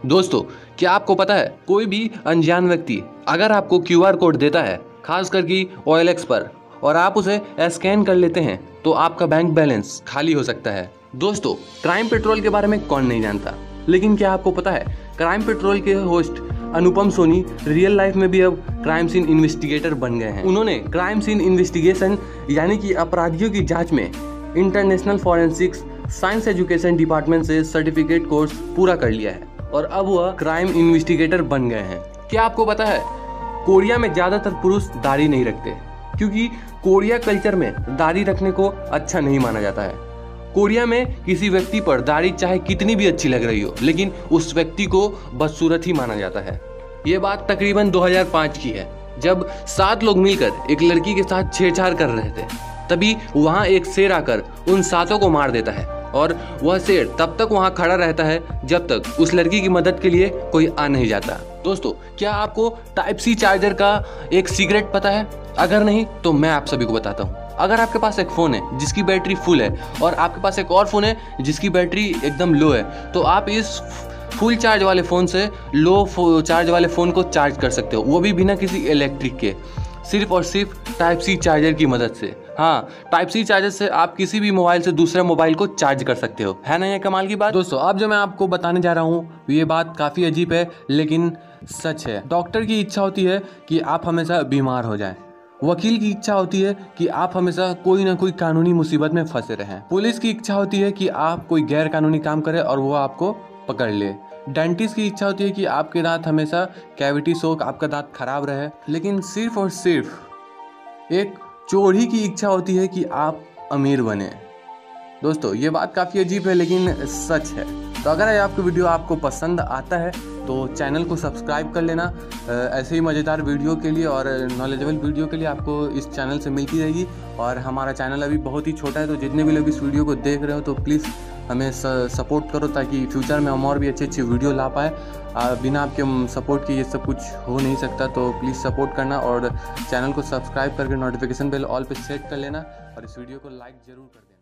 दोस्तों, क्या आपको पता है, कोई भी अनजान व्यक्ति अगर आपको क्यू आर कोड देता है, खास करके ऑयल पर, और आप उसे स्कैन कर लेते हैं तो आपका बैंक बैलेंस खाली हो सकता है। दोस्तों, क्राइम पेट्रोल के बारे में कौन नहीं जानता, लेकिन क्या आपको पता है, क्राइम पेट्रोल के host Anupam Soni real life में भी अब क्राइम सीन इन्वेस्टिगेटर बन गए हैं। उन्होंने क्राइम सीन इन्वेस्टिगेशन, यानी कि अपराधियों की जाँच में international forensics science education department से सर्टिफिकेट कोर्स पूरा कर लिया है। और अब वह क्राइम इन्वेस्टिगेटर बन गए हैं। क्या आपको पता है, कोरिया में ज़्यादातर पुरुष दाढ़ी नहीं रखते, क्योंकि कोरिया कल्चर में दाढ़ी रखने को अच्छा नहीं माना जाता है। कोरिया में किसी व्यक्ति पर दाढ़ी चाहे कितनी भी अच्छी लग रही हो, लेकिन उस व्यक्ति को बदसूरत ही माना जाता है। ये बात तकरीबन 2005 की है, जब सात लोग मिलकर एक लड़की के साथ छेड़छाड़ कर रहे थे, तभी वहाँ एक शेर आकर उन सातों को मार देता है। और वह शेर तब तक वहाँ खड़ा रहता है जब तक उस लड़की की मदद के लिए कोई आ नहीं जाता। दोस्तों, क्या आपको टाइप सी चार्जर का एक सीक्रेट पता है? अगर नहीं तो मैं आप सभी को बताता हूँ। अगर आपके पास एक फ़ोन है, जिसकी बैटरी फुल है, और आपके पास एक और फ़ोन है, जिसकी बैटरी एकदम लो है तो आप इस फुल चार्ज वाले फ़ोन से लो चार्ज वाले फ़ोन को चार्ज कर सकते हो। वो भी बिना किसी इलेक्ट्रिक के, सिर्फ़ और सिर्फ़ टाइप सी चार्जर की मदद से। हाँ टाइप सी चार्जर से आप किसी भी मोबाइल से दूसरे मोबाइल को चार्ज कर सकते हो। है ना ये कमाल की बात? दोस्तों, अब जो मैं आपको बताने जा रहा हूँ, ये बात काफ़ी अजीब है, लेकिन सच है। डॉक्टर की इच्छा होती है कि आप हमेशा बीमार हो जाएँ। वकील की इच्छा होती है कि आप हमेशा कोई ना कोई कानूनी मुसीबत में फंसे रहें। पुलिस की इच्छा होती है कि आप कोई गैर कानूनी काम करें और वो आपको पकड़ ले। डेंटिस्ट की इच्छा होती है कि आपके दांत हमेशा कैविटी सोक आपका दांत खराब रहे। लेकिन सिर्फ़ और सिर्फ़ एक चोर ही की इच्छा होती है कि आप अमीर बने। दोस्तों, ये बात काफ़ी अजीब है, लेकिन सच है। तो अगर आपकी वीडियो आपको पसंद आता है तो चैनल को सब्सक्राइब कर लेना। ऐसे ही मज़ेदार वीडियो के लिए और नॉलेजेबल वीडियो के लिए आपको इस चैनल से मिलती रहेगी। और हमारा चैनल अभी बहुत ही छोटा है तो जितने भी लोग इस वीडियो को देख रहे हो तो प्लीज़ हमें सपोर्ट करो ताकि फ्यूचर में हम और भी अच्छी अच्छी वीडियो ला पाए। बिना आपके सपोर्ट के ये सब कुछ हो नहीं सकता तो प्लीज़ सपोर्ट करना और चैनल को सब्सक्राइब करके नोटिफिकेशन बेल ऑल पे सेट कर लेना और इस वीडियो को लाइक ज़रूर कर देना।